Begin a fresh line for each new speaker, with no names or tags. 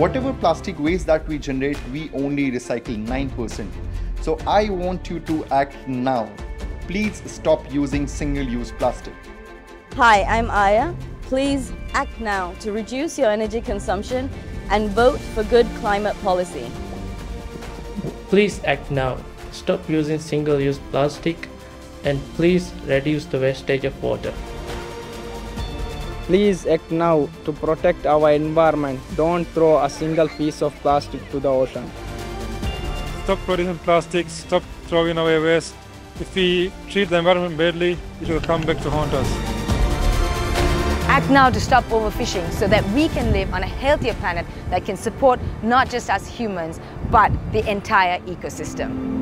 whatever plastic waste that we generate, we only recycle 9%. So I want you to act now. Please stop using single-use plastic.
Hi, I'm Aya. Please act now to reduce your energy consumption and vote for good climate policy.
Please act now. Stop using single-use plastic and please reduce the wastage of water.
Please act now to protect our environment. Don't throw a single piece of plastic to the ocean.
Stop producing plastics, stop throwing away waste. If we treat the environment badly, it will come back to haunt us.
Act now to stop overfishing so that we can live on a healthier planet that can support not just us humans, but the entire ecosystem.